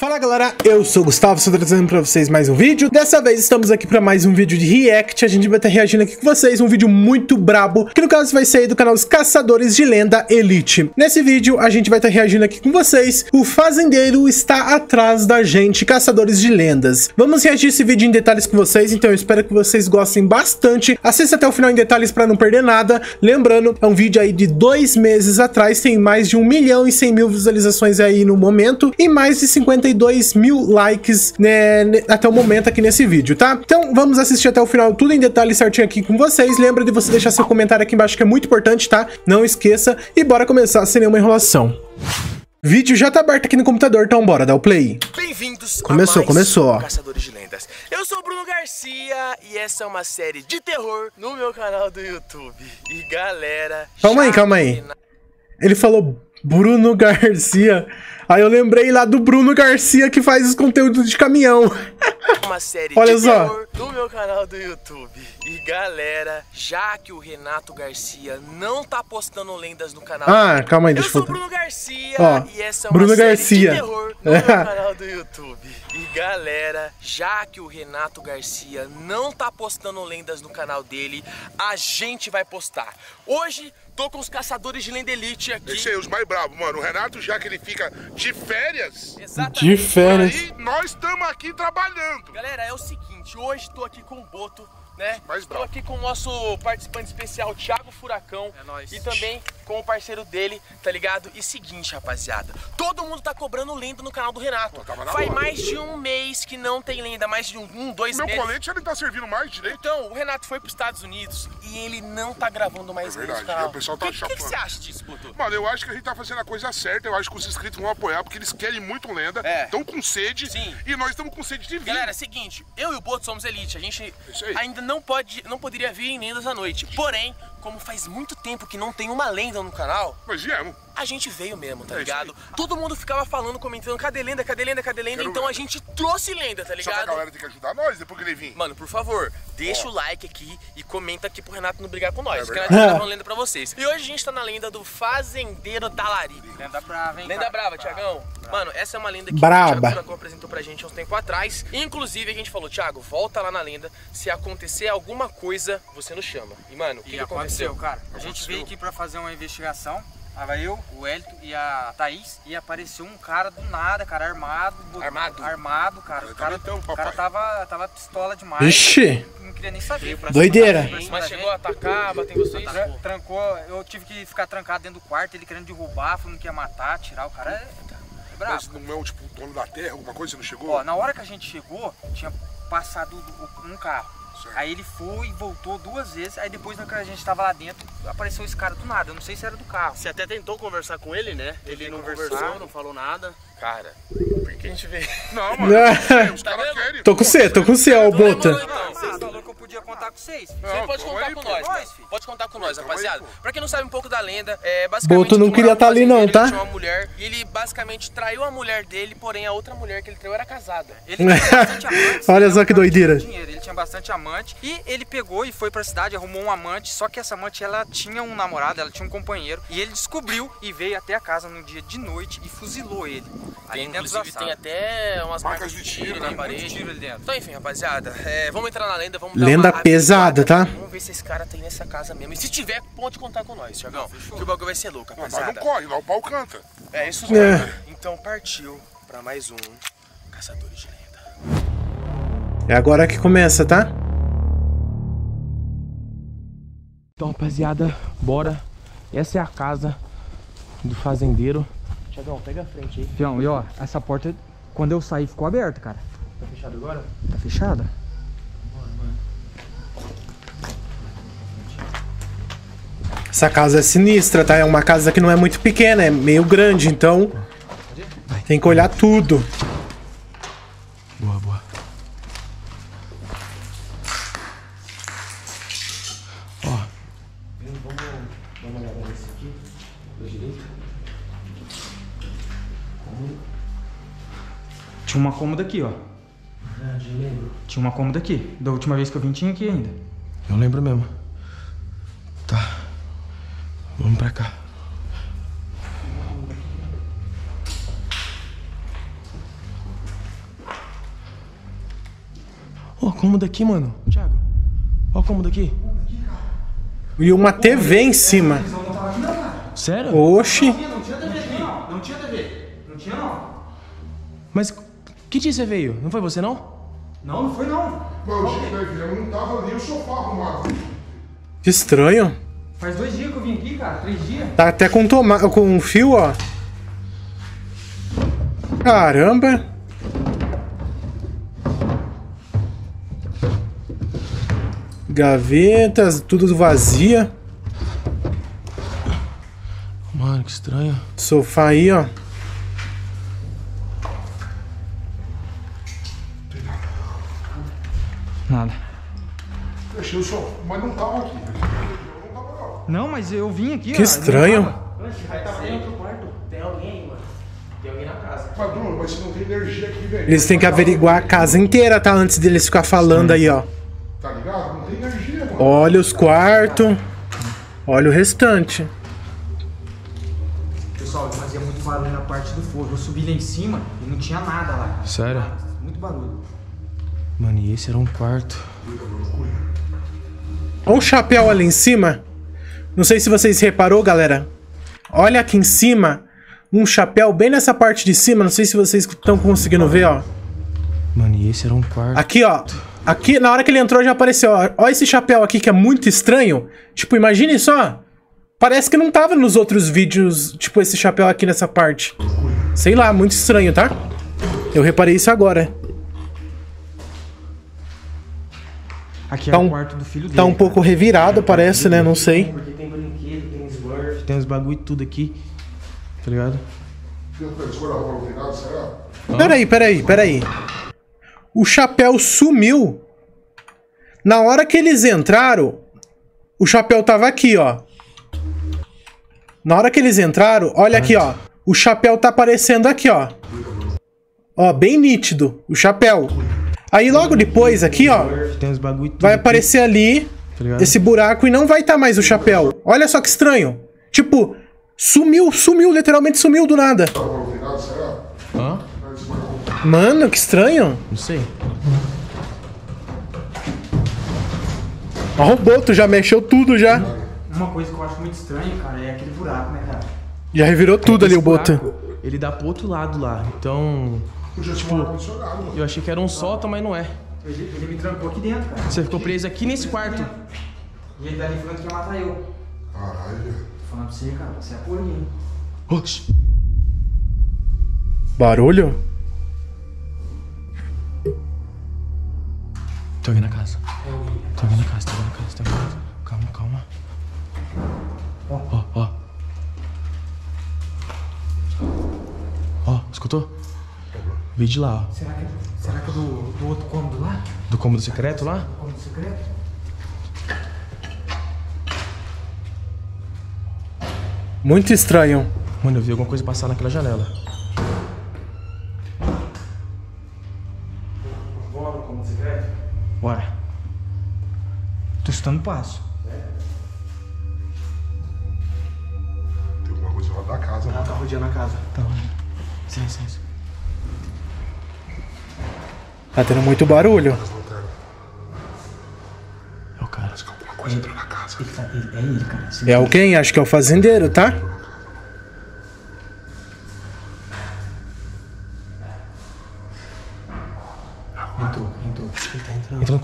Fala galera, eu sou o Gustavo, estou trazendo pra vocês mais um vídeo. Dessa vez estamos aqui pra mais um vídeo de react, a gente vai estar reagindo aqui com vocês, um vídeo muito brabo, que no caso vai sair do canal Os Caçadores de Lenda Elite. Nesse vídeo a gente vai estar reagindo aqui com vocês, o fazendeiro está atrás da gente, Caçadores de Lendas. Vamos reagir esse vídeo em detalhes com vocês, então eu espero que vocês gostem bastante. Assista até o final em detalhes pra não perder nada. Lembrando, é um vídeo aí de dois meses atrás, tem mais de 1 milhão e 100 mil visualizações aí no momento, e mais de 50 52 mil likes né, até o momento aqui nesse vídeo, tá? Então vamos assistir até o final tudo em detalhe certinho aqui com vocês. Lembra de você deixar seu comentário aqui embaixo que é muito importante, tá? Não esqueça e bora começar sem nenhuma enrolação. Vídeo já tá aberto aqui no computador, então bora dar o play. Bem-vindos Começou, começou. Caçadores de Lendas. Eu sou o Bruno Garcia e essa é uma série de terror no meu canal do YouTube. E galera... Calma aí, calma aí. Ele falou Bruno Garcia. Aí eu lembrei lá do Bruno Garcia que faz os conteúdos de caminhão. Uma série Olha de só. no meu canal do YouTube. E galera, já que o Renato Garcia não tá postando lendas no canal Ah, calma aí, eu deixa sou eu- o Bruno Garcia Ó, e essa é uma Bruno série Garcia. de terror no meu canal do YouTube. E galera, já que o Renato Garcia não tá postando lendas no canal dele, a gente vai postar. Hoje tô com os caçadores de lenda elite aqui. Esse aí, os mais bravos, mano. O Renato, já que ele fica de férias, Exatamente. De férias. aí nós estamos aqui trabalhando. Galera, é o seguinte, hoje tô aqui com o Boto, né? Mais Estou bravo. aqui com o nosso participante especial, Thiago Furacão. É nóis. E também com o parceiro dele, tá ligado? E seguinte, rapaziada, todo mundo tá cobrando lenda no canal do Renato. Pô, Faz hora. mais de um mês que não tem lenda, mais de um, um dois Meu meses. colete ele tá servindo mais direito. Então, o Renato foi pros Estados Unidos e ele não tá gravando mais É verdade, o pessoal tá que, que, que chapando. você acha disso, Boto? Mano, eu acho que a gente tá fazendo a coisa certa. Eu acho que os inscritos vão apoiar, porque eles querem muito lenda. É. Estão com sede. Sim. E nós estamos com sede de vida. Galera, é seguinte, eu e o Boto somos elite, a gente ainda não pode, não poderia vir em lendas à noite. Porém, como faz muito tempo que não tem uma lenda no canal, Nós viemos. A gente veio mesmo, tá É ligado? Todo mundo ficava falando, comentando, cadê lenda, cadê lenda, cadê lenda? Quero então a lenda. gente trouxe lenda, tá Só que a ligado? galera tem que ajudar nós depois que ele vir. Mano, por favor, deixa Ó. o like aqui e comenta aqui pro Renato não brigar com nós. É que a gente verdade. tá gravando lenda pra vocês. E hoje a gente tá na lenda do Fazendeiro Talarico. Lenda brava, hein? Lenda cara? brava, Tiagão. Mano, essa é uma lenda que Braba. o Thiago Furacão apresentou pra gente há uns tempo atrás. Inclusive, a gente falou, Thiago, volta lá na lenda. Se acontecer alguma coisa, você nos chama. E, mano, o que, que aconteceu, aconteceu? cara. A gente Aconteceu. veio aqui pra fazer uma investigação. Tava eu, o Elton e a Thaís. E apareceu um cara do nada, cara, armado. Armado? Armado, cara. O cara, então, o cara tava, tava pistola demais. Ixi. Não queria nem saber. Pra Doideira. cima Mas chegou a atacar, bater em vocês? Tra- trancou, eu tive que ficar trancado dentro do quarto, ele querendo derrubar, falando que ia matar, tirar. O cara é, é bravo. Mas não é o tipo dono da terra, alguma coisa, você não chegou? Ó, na hora que a gente chegou, tinha passado do- um carro. Certo. Aí ele foi e voltou duas vezes. Aí depois, na que a gente tava lá dentro, apareceu esse cara do nada. Eu não sei se era do carro. Você até tentou conversar com ele, né? Ele não conversou, não falou nada. Cara, por que a gente veio? Não, mano. Ah. Os caras querem. Tô com C, tô com C, ó, o Bota. Demorou, então. Ah, vocês vocês. Você Não, pode contar aí, com pô. nós, Nós, filho. Pode contar com nós, rapaziada. aí, pra quem não sabe um pouco da lenda, é basicamente. Boto não ele queria morava tá ali não, tá? Ele tinha uma mulher e ele basicamente traiu a mulher dele, porém a outra mulher que ele traiu era casada. Ele tinha bastante amantes. Olha só que doideira. dinheiro, Ele tinha bastante amante. E ele pegou e foi pra cidade, arrumou um amante. Só que essa amante, ela tinha um namorado, ela tinha um companheiro. E ele descobriu e veio até a casa num dia de noite e fuzilou ele. Ali Tem, inclusive tem até umas marcas, Marcas de de tiro, na parede. Tiro ali dentro. Então, enfim, rapaziada, é, vamos entrar na lenda, vamos dar Lenda uma pesada, averiguada. tá? Vamos ver se esse cara tem nessa casa mesmo. E se tiver, pode contar com nós, Thiagão. Que o bagulho vai ser louco, Não, nós não rapaziada. corre, lá o pau canta. É isso É. mesmo. Então partiu pra mais um Caçadores de Lenda. É agora que começa, tá? Então, rapaziada, bora. Essa é a casa do fazendeiro. Tiagão, pega a frente aí. Fião, e ó, essa porta, quando eu saí, ficou aberta, cara. Tá fechado agora? Tá fechada? Essa casa é sinistra, tá? É uma casa que não é muito pequena, é meio grande, então tem que olhar tudo. Boa, boa. Ó. Vamos dar uma olhada nesse aqui, da direita. Tinha uma cômoda aqui, ó. Ah, lembro. Tinha uma cômoda aqui. Da última vez que eu vim, tinha aqui ainda. Eu lembro mesmo. Ó, o cômodo aqui, mano. Thiago. Ó o cômodo aqui. E uma TV em cima. Sério? Oxi. Não tinha TV aqui, não. Não tinha TV. Não tinha, não. Mas que dia você veio? Não foi você, não? Não, não foi, não. Mas o dia que nós viemos não tava nem o sofá arrumado. Que estranho. Faz dois dias que eu vim aqui, cara. Três dias. Tá até com, toma com um fio, ó. Caramba. Gavetas, tudo vazia. Mano, que estranho. Sofá aí, ó. Nada. Deixei o sofá, mas não tava aqui. Não tava não. Não, mas eu vim aqui, Que estranho. Tem alguém aí, mano. Tem alguém na casa. Mas Bruno, mas se não tem energia aqui, velho. Eles têm que averiguar a casa inteira, tá? Antes deles ficar falando aí, ó. Olha os quartos. Olha o restante. Pessoal, fazia muito barulho na parte do forro. Eu subi lá em cima e não tinha nada lá. Sério? Muito barulho. Mano, e esse era um quarto. Olha um chapéu ali em cima. Não sei se vocês reparou, galera. Olha aqui em cima. Um chapéu bem nessa parte de cima. Não sei se vocês estão conseguindo ver, ó. Mano, e esse era um quarto. Aqui, ó. Aqui, na hora que ele entrou, já apareceu, ó. Olha esse chapéu aqui que é muito estranho. Tipo, imagine só. Parece que não tava nos outros vídeos, tipo, esse chapéu aqui nessa parte. Sei lá, muito estranho, tá? Eu reparei isso agora. Aqui Tá é um- o quarto do filho dele. Tá um pouco revirado, parece, né? Não sei. Porque tem brinquedo, tem Smurf, tem uns bagulho e tudo aqui. Tá ligado? Peraí, peraí, peraí. O chapéu sumiu. Na hora que eles entraram, o chapéu tava aqui, ó. Na hora que eles entraram, olha aqui, ó. O chapéu tá aparecendo aqui, ó. Ó, bem nítido, o chapéu. Aí logo depois, aqui, ó, vai aparecer ali Tá esse buraco e não vai estar mais o chapéu. Olha só que estranho. Tipo, sumiu, sumiu, literalmente sumiu do nada. Será? Hã? Mano, que estranho. Não sei. Ó, o Boto já mexeu tudo já. Uma coisa que eu acho muito estranha, cara, é aquele buraco, né, cara? Já revirou tudo ali o Boto. Ele dá pro outro lado lá. Então. podia mano. Eu achei que era um sótão, mas não é. Ele, ele me trancou aqui dentro, cara. Você ficou preso aqui nesse quarto. E ele dali falando que ia matar eu. Caralho. Tô falando pra você, cara, você é por hein? Oxi. Barulho? Tem alguém na casa. Tem alguém na casa, tem alguém na casa, tem alguém na casa. Calma, calma. Ó, ó. Ó, escutou? Veio de lá, ó. Será que, será que é do, do outro cômodo lá? Do cômodo secreto lá? Cômodo secreto? Muito estranho. Mano, eu vi alguma coisa passar naquela janela. Tô escutando passo. Tem alguma coisa lá da casa, mano. Tá rodeando a casa. Tá. Sim, sim, sim. Tá tendo muito barulho. É o cara. Parece que alguma coisa entrou na casa. Ele tá, ele, é ele, cara. É alguém? Acho que é o fazendeiro, tá?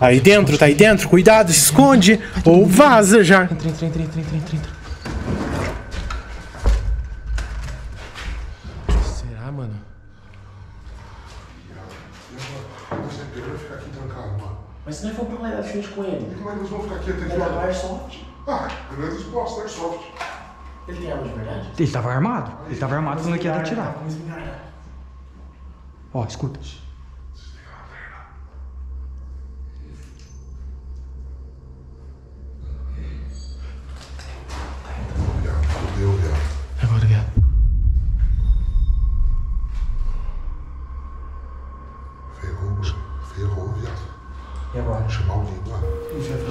Quarto. Aí dentro, tá aí dentro. Cuidado, se esconde. Ou vaza já. Entra, entra, entra, entra, entra, entra, entra. Será, mano? Você pegou e ficar aqui trancado, mano. Mas se não for pra lá de frente com ele, Como é que nós vamos ficar aqui até que hora? Airsoft. Ah, grandes postos, Airsoft. Ele tem arma de verdade? Ele tava armado. Ele tava armado falando que ia atirar. Ó, escuta.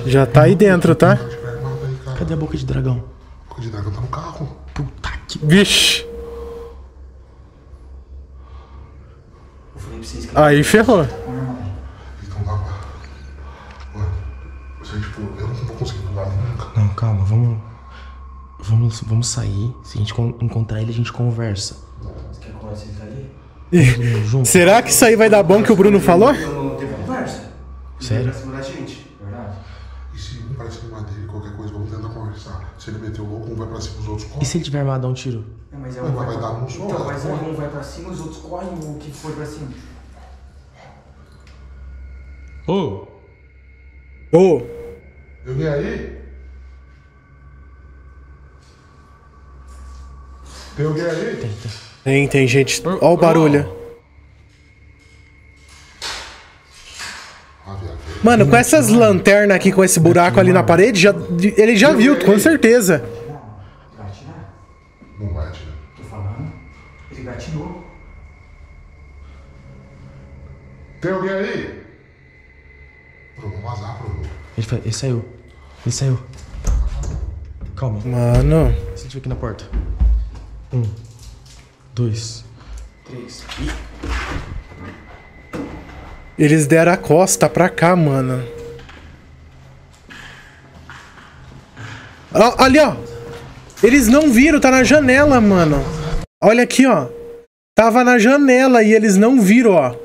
Já tá aí dentro, tá? Cadê a boca de dragão? A boca de dragão tá no carro. Puta que. Vixe! Aí ferrou. Então tá, tá. dá pra. Tipo, eu Não, vou conseguir pular nunca. Não, calma, vamos. Vamos, vamos sair. Se a gente encontrar ele, a gente conversa. Você quer conversar ele tá ali? Será que isso aí vai dar bom que o Bruno falou? Não, não conversa. Sério? Meter o louco, um vai pra cima, os outros E correm. se ele tiver armado, dá um tiro? Mas, Mas vai dar um só. Então, mas aí corre. um vai pra cima, os outros correm, o que foi pra cima? Ô! Ô, Eu vi aí? Tem alguém aí? tem, tem gente. Ó o barulho. Ah, viado. Mano, com essas lanternas aqui, com esse buraco ali na parede, já, ele já viu, com certeza. Vai atirar? Não vai atirar. Tô falando. Ele gatilhou. Tem alguém aí? Bruno, vazar, Bruno. Ele, fa- ele saiu. Ele saiu. Calma. Mano. Se ele estiver aqui na porta. Um. Dois. Três. Eles deram a costa pra cá, mano. Ó, ali, ó. Eles não viram, tá na janela, mano. Olha aqui, ó. Tava na janela e eles não viram, ó.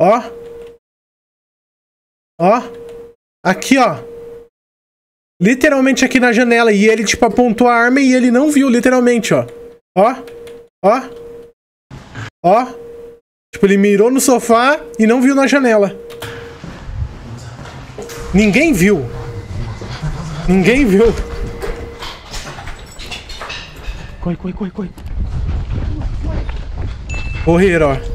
Ó. Ó. Aqui, ó. Literalmente aqui na janela. E ele, tipo, apontou a arma e ele não viu, literalmente, ó. Ó. Ó. Ó. Tipo, ele mirou no sofá e não viu na janela. Ninguém viu. Ninguém viu. Corre, corre, corre, corre. Correram, ó.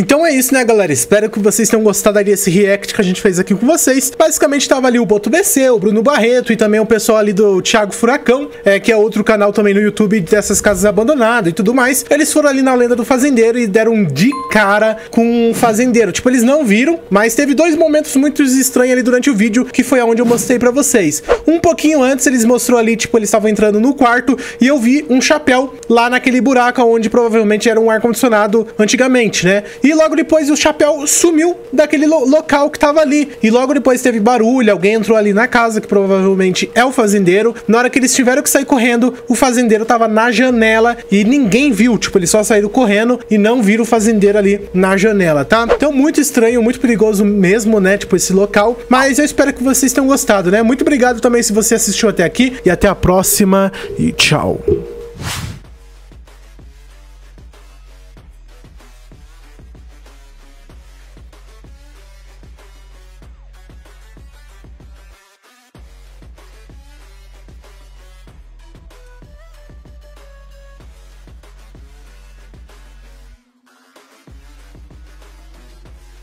Então é isso, né, galera? Espero que vocês tenham gostado desse react que a gente fez aqui com vocês. Basicamente tava ali o Boto BC, o Bruno Barreto e também o pessoal ali do Thiago Furacão, é, que é outro canal também no YouTube dessas casas abandonadas e tudo mais. Eles foram ali na lenda do fazendeiro e deram de cara com um fazendeiro. Tipo, eles não viram, mas teve dois momentos muito estranhos ali durante o vídeo, que foi aonde eu mostrei pra vocês. Um pouquinho antes, eles mostrou ali, tipo, eles estavam entrando no quarto e eu vi um chapéu lá naquele buraco onde provavelmente era um ar-condicionado antigamente, né? E logo depois o chapéu sumiu daquele lo- local que tava ali. E logo depois teve barulho, alguém entrou ali na casa, que provavelmente é o fazendeiro. Na hora que eles tiveram que sair correndo, o fazendeiro tava na janela e ninguém viu. Tipo, eles só saíram correndo e não viram o fazendeiro ali na janela, tá? Então, muito estranho, muito perigoso mesmo, né? Tipo, esse local. Mas eu espero que vocês tenham gostado, né? Muito obrigado também se você assistiu até aqui. E até a próxima. E tchau.